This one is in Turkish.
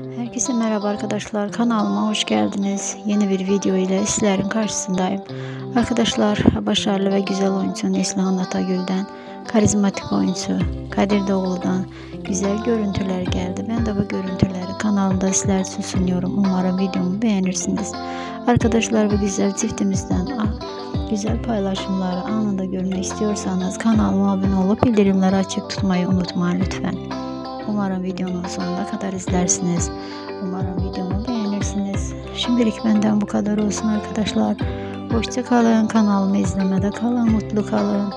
Herkese merhaba arkadaşlar kanalıma hoş geldiniz. Yeni bir video ile sizlerin karşısındayım. Arkadaşlar başarılı ve güzel oyuncu Neslihan Atagül'den, karizmatik oyuncu Kadir Doğulu'dan güzel görüntüler geldi. Ben de bu görüntüleri kanalımda sizler için sunuyorum. Umarım videomu beğenirsiniz. Arkadaşlar bu güzel çiftimizden güzel paylaşımları anında görmek istiyorsanız kanalıma abone olup bildirimleri açık tutmayı unutmayın lütfen. Umarım videonun sonuna kadar izlersiniz. Umarım videomu beğenirsiniz. Şimdilik benden bu kadar olsun arkadaşlar. Hoşça kalın. Kanalımı izlemede kalın. Mutlu kalın.